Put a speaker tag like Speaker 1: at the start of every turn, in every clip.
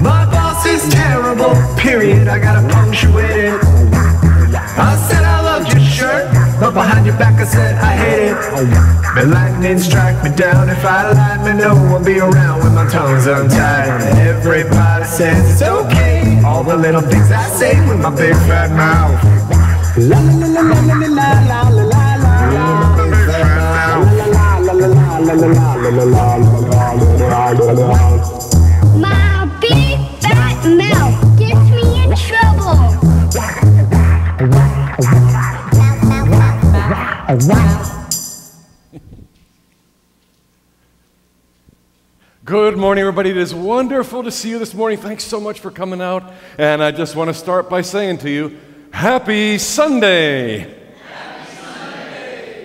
Speaker 1: My boss is terrible, period. I gotta punctuate it. I said I loved your shirt, but behind your back I said I hate it. The lightning strike me down if I lied, me no will be around when my tongue's untied. Everybody says it's okay. All the little things I say with my big fat mouth. La la la la la la la la
Speaker 2: My big fat mouth gets me in trouble.
Speaker 3: Good morning, everybody. It is wonderful to see you this morning. Thanks so much for coming out. And I just want to start by saying to you, Happy Sunday!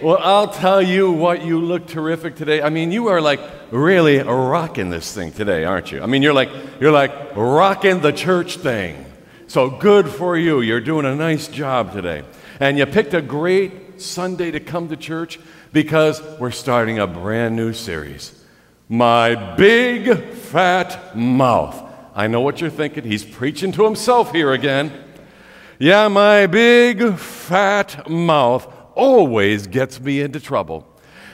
Speaker 3: Well, I'll tell you what, you look terrific today. I mean, you are like really rocking this thing today, aren't you? I mean, you're like you're like rocking the church thing. So good for you. You're doing a nice job today. And you picked a great Sunday to come to church because we're starting a brand new series. My big fat mouth. I know what you're thinking. He's preaching to himself here again. Yeah, my big fat mouth always gets me into trouble.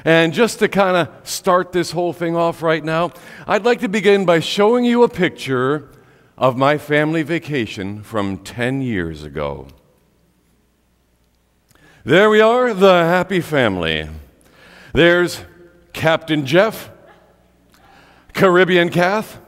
Speaker 3: And just to kind of start this whole thing off right now, I'd like to begin by showing you a picture of my family vacation from 10 years ago. There we are, the happy family. There's Captain Jeff, Caribbean Kath,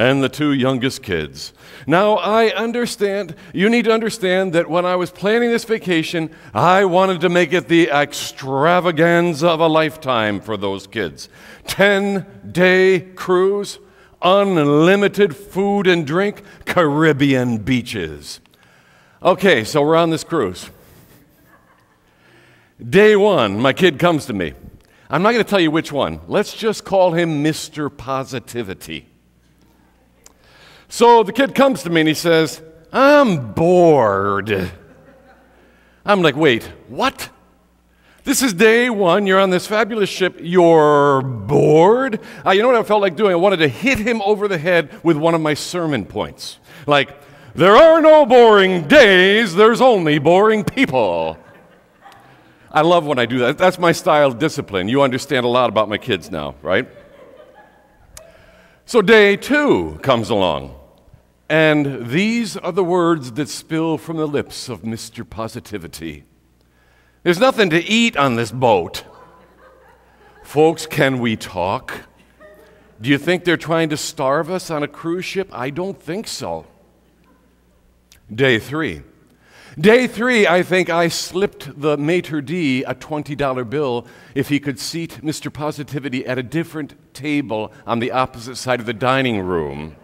Speaker 3: and the two youngest kids. Now, I understand, you need to understand that when I was planning this vacation, I wanted to make it the extravaganza of a lifetime for those kids. 10 day cruise, unlimited food and drink, Caribbean beaches. Okay, so we're on this cruise. Day one, my kid comes to me. I'm not going to tell you which one. Let's just call him Mr. Positivity. So the kid comes to me and he says, I'm bored. I'm like, wait, what? This is day one. You're on this fabulous ship. You're bored? Uh, you know what I felt like doing? I wanted to hit him over the head with one of my sermon points. Like, there are no boring days, there's only boring people. I love when I do that. That's my style of discipline. You understand a lot about my kids now, right? So day two comes along. And these are the words that spill from the lips of Mr. Positivity. There's nothing to eat on this boat. Folks, can we talk? Do you think they're trying to starve us on a cruise ship? I don't think so. Day three. Day three, I think I slipped the maitre d' a $20 bill if he could seat Mr. Positivity at a different table on the opposite side of the dining room.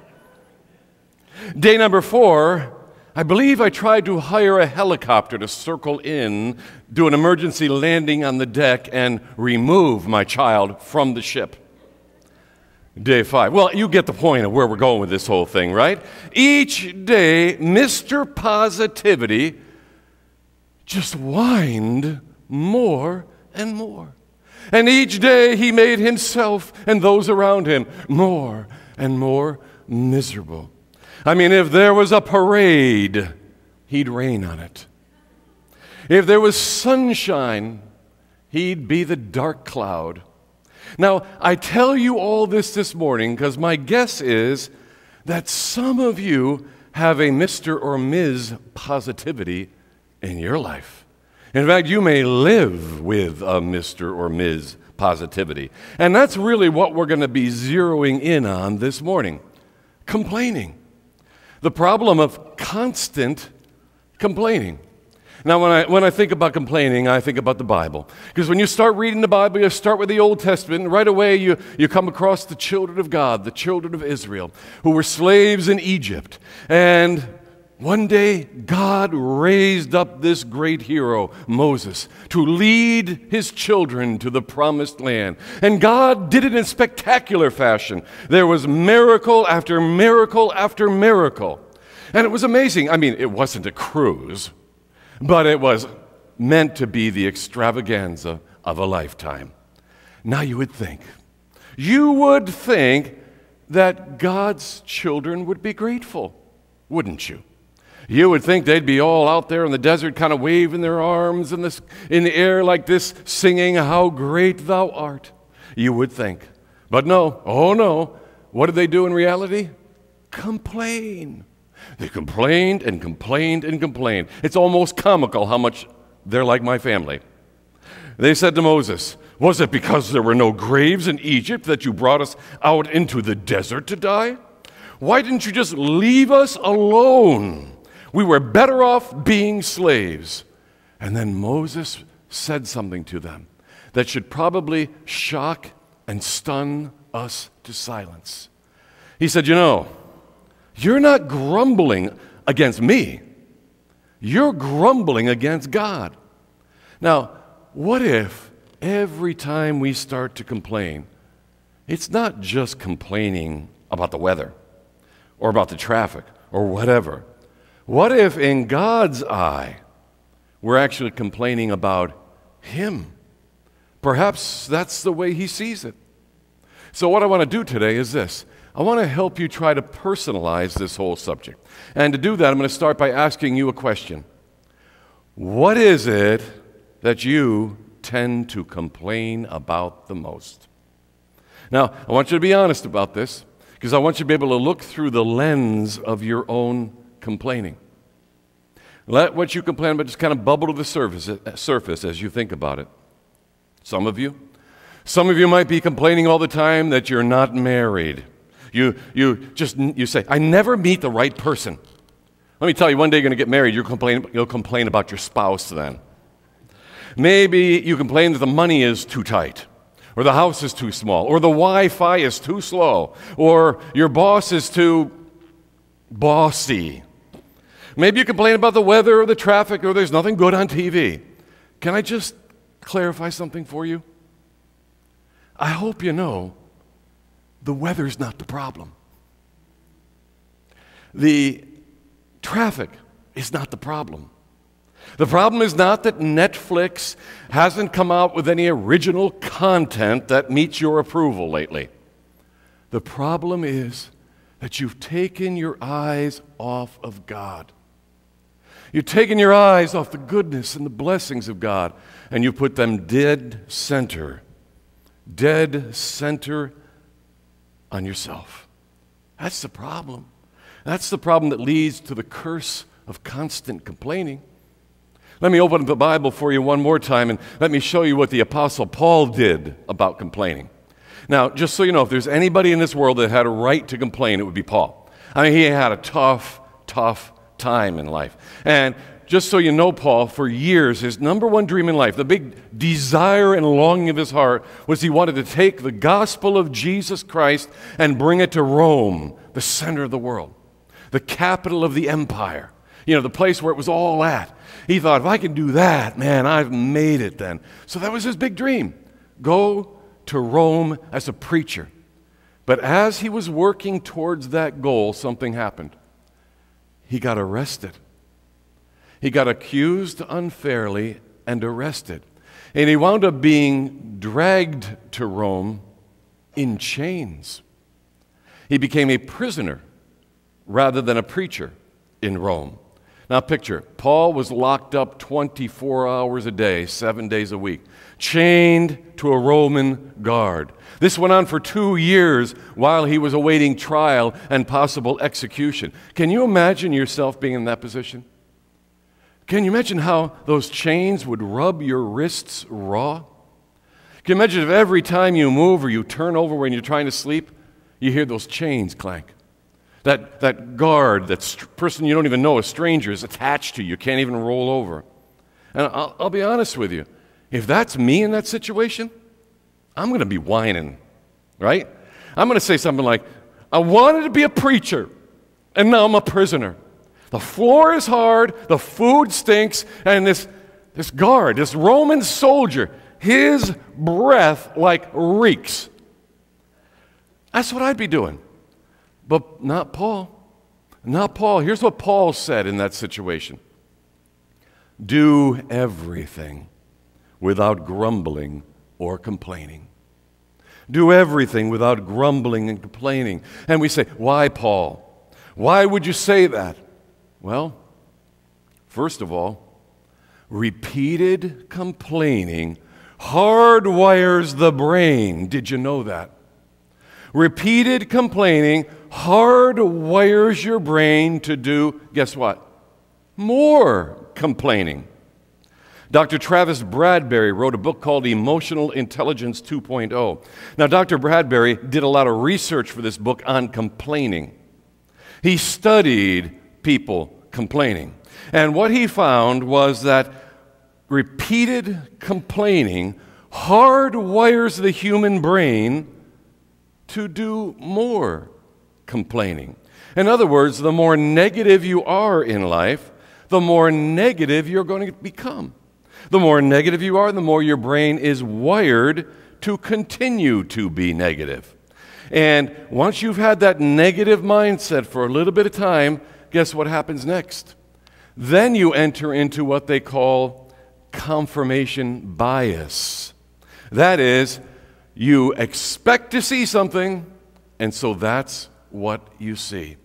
Speaker 3: Day number four, I believe I tried to hire a helicopter to circle in, do an emergency landing on the deck, and remove my child from the ship. Day five. Well, you get the point of where we're going with this whole thing, right? Each day, Mr. Positivity just whined more and more. And each day he made himself and those around him more and more miserable. I mean, if there was a parade, he'd rain on it. If there was sunshine, he'd be the dark cloud. Now, I tell you all this this morning because my guess is that some of you have a Mr. or Ms. positivity in your life. In fact, you may live with a Mr. or Ms. positivity. And that's really what we're going to be zeroing in on this morning complaining. The problem of constant complaining. Now, when I, when I think about complaining, I think about the Bible. Because when you start reading the Bible, you start with the Old Testament, and right away you, you come across the children of God, the children of Israel, who were slaves in Egypt. And one day, God raised up this great hero, Moses, to lead his children to the promised land. And God did it in spectacular fashion. There was miracle after miracle after miracle. And it was amazing. I mean, it wasn't a cruise, but it was meant to be the extravaganza of a lifetime. Now you would think, you would think that God's children would be grateful, wouldn't you? You would think they'd be all out there in the desert, kind of waving their arms in, this, in the air like this, singing, How great thou art. You would think. But no, oh no. What did they do in reality? Complain. They complained and complained and complained. It's almost comical how much they're like my family. They said to Moses, Was it because there were no graves in Egypt that you brought us out into the desert to die? Why didn't you just leave us alone? We were better off being slaves. And then Moses said something to them that should probably shock and stun us to silence. He said, You know, you're not grumbling against me, you're grumbling against God. Now, what if every time we start to complain, it's not just complaining about the weather or about the traffic or whatever? What if in God's eye we're actually complaining about Him? Perhaps that's the way He sees it. So, what I want to do today is this I want to help you try to personalize this whole subject. And to do that, I'm going to start by asking you a question What is it that you tend to complain about the most? Now, I want you to be honest about this because I want you to be able to look through the lens of your own complaining. Let what you complain about just kind of bubble to the surface, uh, surface as you think about it. Some of you, some of you might be complaining all the time that you're not married. You, you just you say, I never meet the right person. Let me tell you, one day you're going to get married, you'll complain, you'll complain about your spouse then. Maybe you complain that the money is too tight, or the house is too small, or the Wi Fi is too slow, or your boss is too bossy. Maybe you complain about the weather or the traffic, or there's nothing good on TV. Can I just clarify something for you? I hope you know the weather's not the problem. The traffic is not the problem. The problem is not that Netflix hasn't come out with any original content that meets your approval lately. The problem is that you've taken your eyes off of God. You've taken your eyes off the goodness and the blessings of God, and you put them dead center, dead center on yourself. That's the problem. That's the problem that leads to the curse of constant complaining. Let me open the Bible for you one more time and let me show you what the Apostle Paul did about complaining. Now, just so you know, if there's anybody in this world that had a right to complain, it would be Paul. I mean, he had a tough, tough time in life. And just so you know, Paul, for years, his number one dream in life, the big desire and longing of his heart, was he wanted to take the gospel of Jesus Christ and bring it to Rome, the center of the world, the capital of the empire, you know, the place where it was all at. He thought, if I can do that, man, I've made it then. So that was his big dream go to Rome as a preacher. But as he was working towards that goal, something happened. He got arrested. He got accused unfairly and arrested. And he wound up being dragged to Rome in chains. He became a prisoner rather than a preacher in Rome. Now, picture Paul was locked up 24 hours a day, seven days a week, chained to a Roman guard. This went on for two years while he was awaiting trial and possible execution. Can you imagine yourself being in that position? Can you imagine how those chains would rub your wrists raw? Can you imagine if every time you move or you turn over when you're trying to sleep, you hear those chains clank? That, that guard, that st- person you don't even know, a stranger, is attached to you. You can't even roll over. And I'll, I'll be honest with you. If that's me in that situation, I'm going to be whining, right? I'm going to say something like, I wanted to be a preacher, and now I'm a prisoner. The floor is hard, the food stinks, and this, this guard, this Roman soldier, his breath like reeks. That's what I'd be doing. But not Paul. Not Paul. Here's what Paul said in that situation Do everything without grumbling or complaining. Do everything without grumbling and complaining. And we say, Why, Paul? Why would you say that? Well, first of all, repeated complaining hardwires the brain. Did you know that? Repeated complaining hardwires your brain to do, guess what? More complaining. Dr. Travis Bradberry wrote a book called Emotional Intelligence 2.0. Now, Dr. Bradberry did a lot of research for this book on complaining. He studied people complaining. And what he found was that repeated complaining hardwires the human brain to do more complaining. In other words, the more negative you are in life, the more negative you're going to become. The more negative you are, the more your brain is wired to continue to be negative. And once you've had that negative mindset for a little bit of time, guess what happens next? Then you enter into what they call confirmation bias. That is, you expect to see something, and so that's what you see.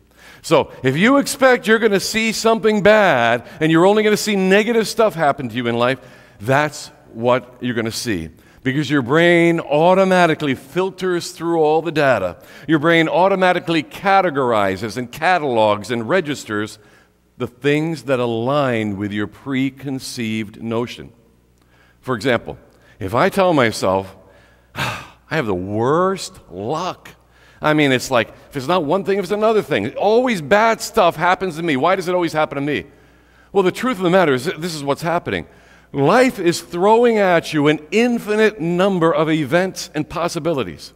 Speaker 3: So, if you expect you're going to see something bad and you're only going to see negative stuff happen to you in life, that's what you're going to see. Because your brain automatically filters through all the data. Your brain automatically categorizes and catalogs and registers the things that align with your preconceived notion. For example, if I tell myself, I have the worst luck I mean, it's like, if it's not one thing, if it's another thing. Always bad stuff happens to me. Why does it always happen to me? Well, the truth of the matter is, this is what's happening. Life is throwing at you an infinite number of events and possibilities.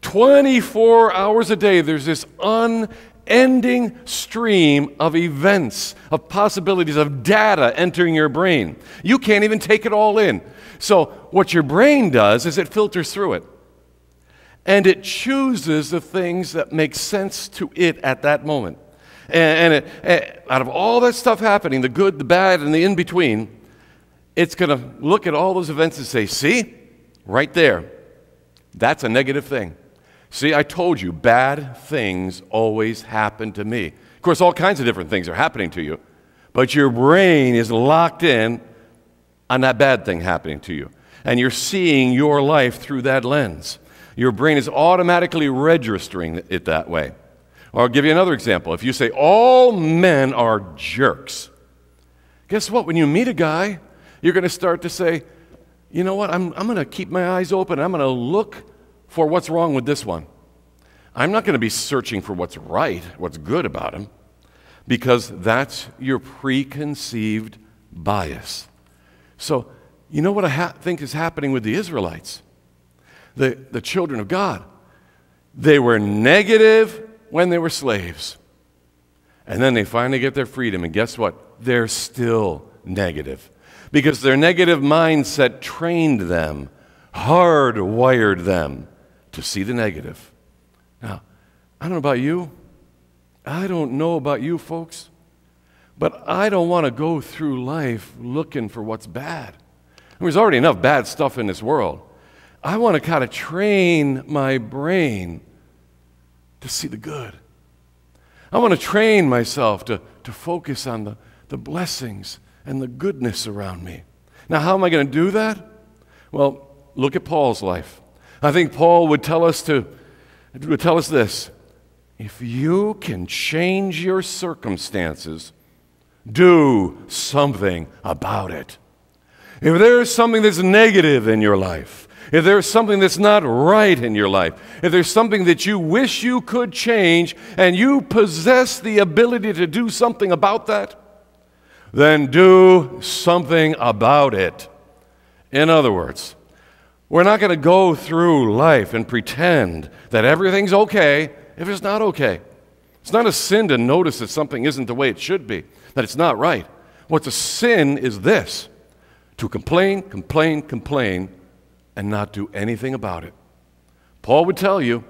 Speaker 3: 24 hours a day, there's this unending stream of events, of possibilities, of data entering your brain. You can't even take it all in. So, what your brain does is it filters through it and it chooses the things that make sense to it at that moment. And, and it, eh, out of all that stuff happening, the good, the bad, and the in between, it's going to look at all those events and say, see, right there, that's a negative thing. See, I told you, bad things always happen to me. Of course, all kinds of different things are happening to you, but your brain is locked in on that bad thing happening to you. And you're seeing your life through that lens. Your brain is automatically registering it that way. Or I'll give you another example. If you say, all men are jerks, guess what? When you meet a guy, you're going to start to say, you know what? I'm, I'm going to keep my eyes open. I'm going to look for what's wrong with this one. I'm not going to be searching for what's right, what's good about him, because that's your preconceived bias. So, you know what I ha- think is happening with the Israelites? The, the children of God. They were negative when they were slaves. And then they finally get their freedom, and guess what? They're still negative. Because their negative mindset trained them, hardwired them to see the negative. Now, I don't know about you. I don't know about you folks. But I don't want to go through life looking for what's bad. There's already enough bad stuff in this world. I want to kind of train my brain to see the good. I want to train myself to, to focus on the, the blessings and the goodness around me. Now, how am I going to do that? Well, look at Paul's life. I think Paul would tell us to would tell us this. If you can change your circumstances, do something about it. If there's something that's negative in your life, if there's something that's not right in your life, if there's something that you wish you could change and you possess the ability to do something about that, then do something about it. In other words, we're not going to go through life and pretend that everything's okay if it's not okay. It's not a sin to notice that something isn't the way it should be, that it's not right. What's a sin is this to complain, complain, complain and not do anything about it. Paul would tell you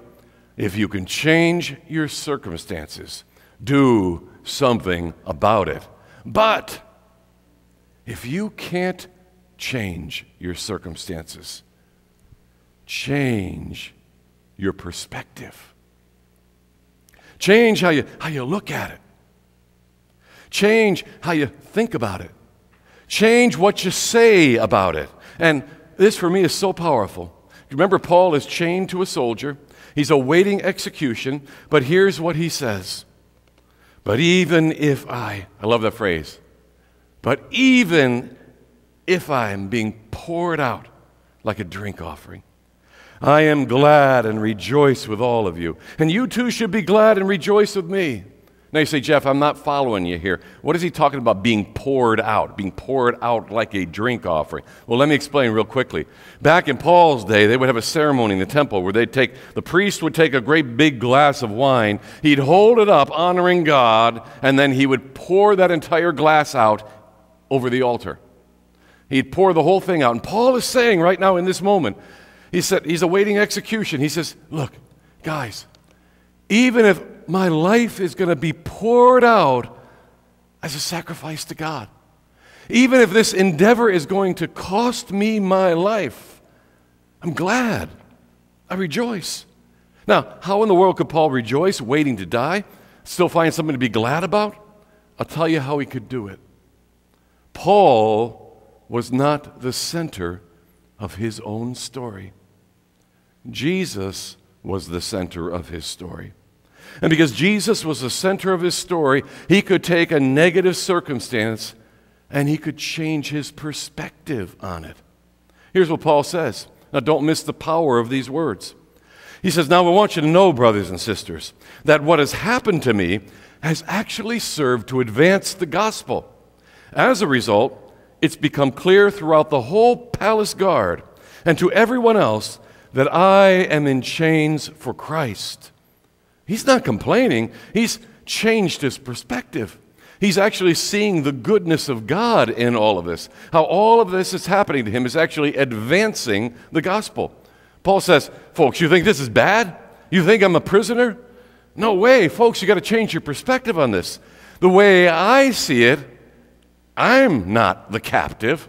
Speaker 3: if you can change your circumstances, do something about it. But if you can't change your circumstances, change your perspective. Change how you, how you look at it. Change how you think about it. Change what you say about it. And this for me is so powerful. Remember, Paul is chained to a soldier. He's awaiting execution, but here's what he says. But even if I, I love that phrase, but even if I am being poured out like a drink offering, I am glad and rejoice with all of you. And you too should be glad and rejoice with me. Now you say, Jeff, I'm not following you here. What is he talking about being poured out? Being poured out like a drink offering. Well, let me explain real quickly. Back in Paul's day, they would have a ceremony in the temple where they'd take, the priest would take a great big glass of wine, he'd hold it up, honoring God, and then he would pour that entire glass out over the altar. He'd pour the whole thing out. And Paul is saying right now in this moment, he said, he's awaiting execution. He says, Look, guys, even if my life is going to be poured out as a sacrifice to God, even if this endeavor is going to cost me my life, I'm glad. I rejoice. Now, how in the world could Paul rejoice waiting to die? Still find something to be glad about? I'll tell you how he could do it. Paul was not the center of his own story. Jesus was the center of his story. And because Jesus was the center of his story, he could take a negative circumstance and he could change his perspective on it. Here's what Paul says. Now, don't miss the power of these words. He says, Now, I want you to know, brothers and sisters, that what has happened to me has actually served to advance the gospel. As a result, it's become clear throughout the whole palace guard and to everyone else that I am in chains for Christ. He's not complaining, he's changed his perspective. He's actually seeing the goodness of God in all of this. How all of this is happening to him is actually advancing the gospel. Paul says, Folks, you think this is bad? You think I'm a prisoner? No way, folks, you got to change your perspective on this. The way I see it, I'm not the captive.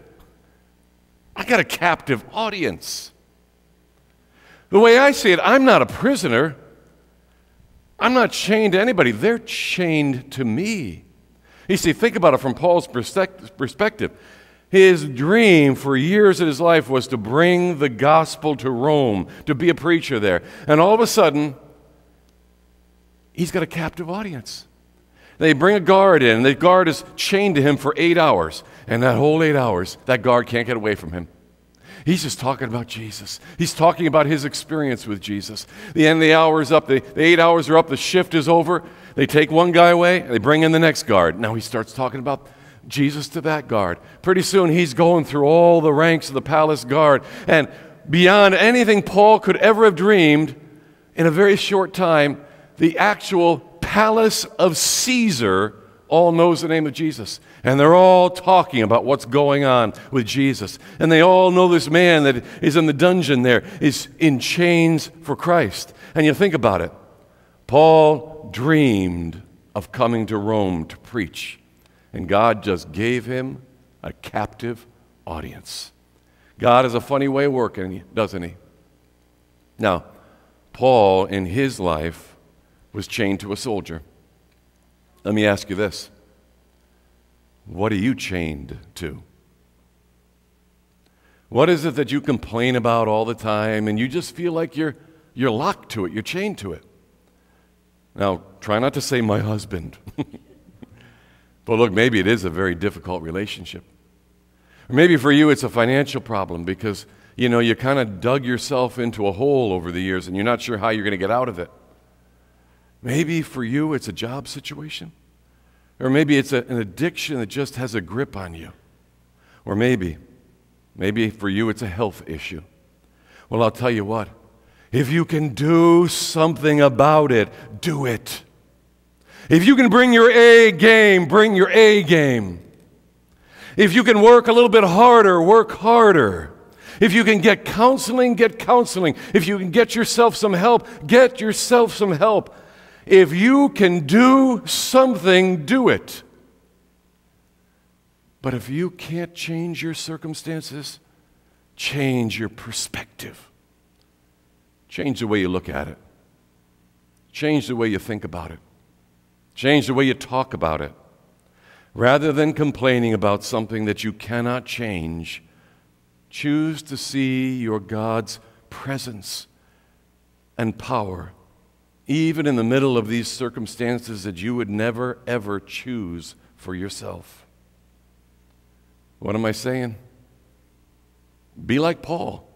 Speaker 3: I got a captive audience. The way I see it, I'm not a prisoner. I'm not chained to anybody. They're chained to me. You see, think about it from Paul's perspective. His dream for years of his life was to bring the gospel to Rome, to be a preacher there. And all of a sudden, he's got a captive audience. They bring a guard in, and the guard is chained to him for eight hours. And that whole eight hours, that guard can't get away from him. He's just talking about Jesus. He's talking about his experience with Jesus. The end of the hour is up, the, the eight hours are up, the shift is over. They take one guy away, they bring in the next guard. Now he starts talking about Jesus to that guard. Pretty soon he's going through all the ranks of the palace guard. And beyond anything Paul could ever have dreamed, in a very short time, the actual palace of Caesar all knows the name of Jesus. And they're all talking about what's going on with Jesus. And they all know this man that is in the dungeon there is in chains for Christ. And you think about it. Paul dreamed of coming to Rome to preach. And God just gave him a captive audience. God has a funny way of working, doesn't he? Now, Paul in his life was chained to a soldier. Let me ask you this What are you chained to? What is it that you complain about all the time and you just feel like you're, you're locked to it, you're chained to it? Now, try not to say my husband. but look, maybe it is a very difficult relationship. Or maybe for you it's a financial problem because, you know, you kind of dug yourself into a hole over the years and you're not sure how you're going to get out of it. Maybe for you it's a job situation. Or maybe it's a, an addiction that just has a grip on you. Or maybe, maybe for you it's a health issue. Well, I'll tell you what. If you can do something about it, do it. If you can bring your A game, bring your A game. If you can work a little bit harder, work harder. If you can get counseling, get counseling. If you can get yourself some help, get yourself some help. If you can do something, do it. But if you can't change your circumstances, change your perspective. change the way you look at it, change the way you think about it, change the way you talk about it. Rather than complaining about something that you cannot change, choose to see your God's presence and power, even in the middle of these circumstances that you would never, ever choose for yourself. What am I saying? Be like Paul.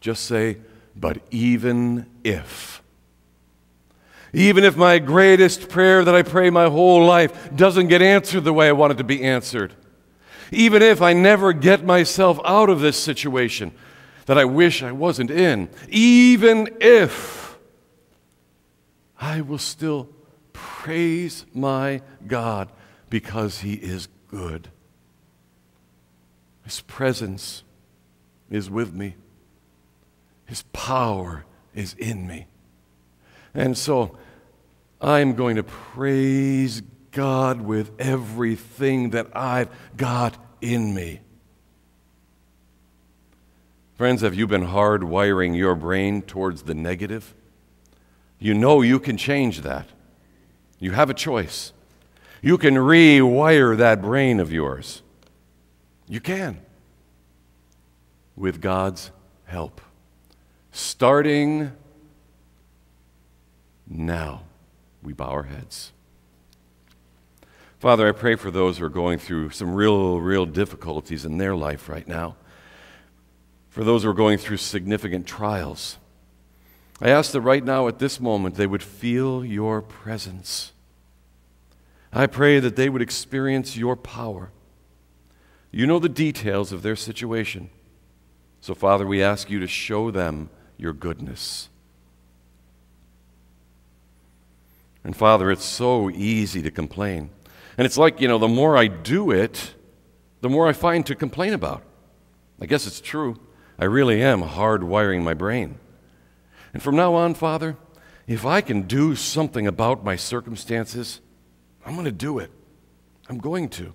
Speaker 3: Just say, but even if. Even if my greatest prayer that I pray my whole life doesn't get answered the way I want it to be answered, even if I never get myself out of this situation that I wish I wasn't in, even if I will still praise my God because He is good. His presence is with me. His power is in me. And so I'm going to praise God with everything that I've got in me. Friends, have you been hardwiring your brain towards the negative? You know you can change that. You have a choice. You can rewire that brain of yours. You can. With God's help. Starting now, we bow our heads. Father, I pray for those who are going through some real, real difficulties in their life right now. For those who are going through significant trials. I ask that right now, at this moment, they would feel your presence. I pray that they would experience your power. You know the details of their situation. So, Father, we ask you to show them your goodness. And, Father, it's so easy to complain. And it's like, you know, the more I do it, the more I find to complain about. I guess it's true. I really am hardwiring my brain. And from now on, Father, if I can do something about my circumstances, I'm going to do it. I'm going to.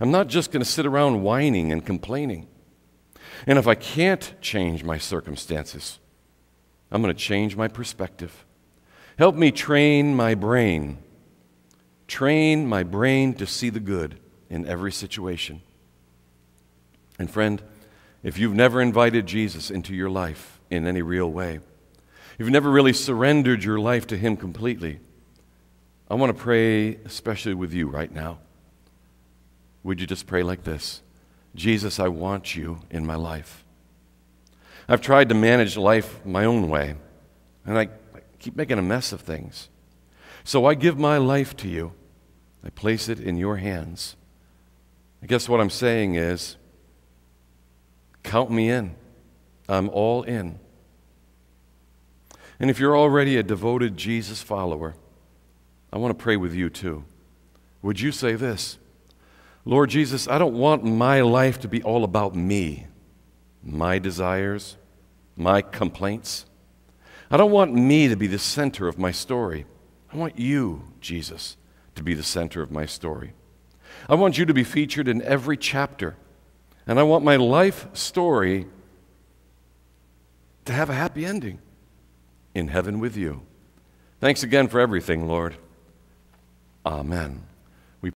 Speaker 3: I'm not just going to sit around whining and complaining. And if I can't change my circumstances, I'm going to change my perspective. Help me train my brain. Train my brain to see the good in every situation. And friend, if you've never invited Jesus into your life in any real way, you've never really surrendered your life to Him completely, I want to pray especially with you right now. Would you just pray like this? Jesus, I want you in my life. I've tried to manage life my own way, and I keep making a mess of things. So I give my life to you. I place it in your hands. I guess what I'm saying is count me in. I'm all in. And if you're already a devoted Jesus follower, I want to pray with you too. Would you say this? Lord Jesus, I don't want my life to be all about me, my desires, my complaints. I don't want me to be the center of my story. I want you, Jesus, to be the center of my story. I want you to be featured in every chapter. And I want my life story to have a happy ending in heaven with you. Thanks again for everything, Lord. Amen.